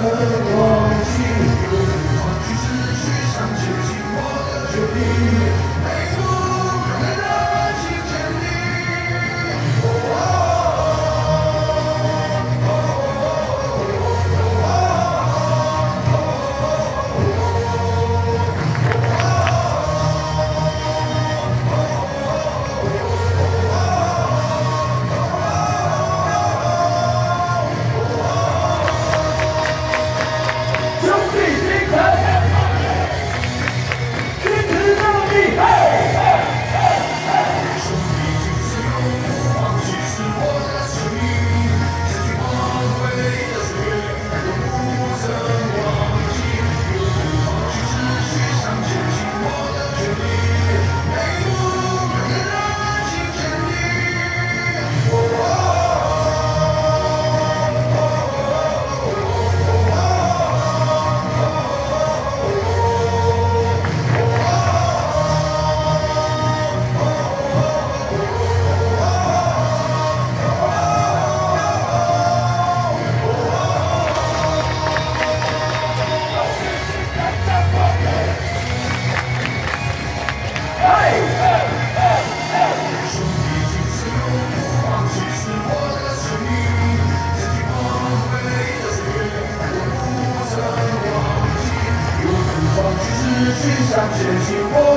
coração such you want.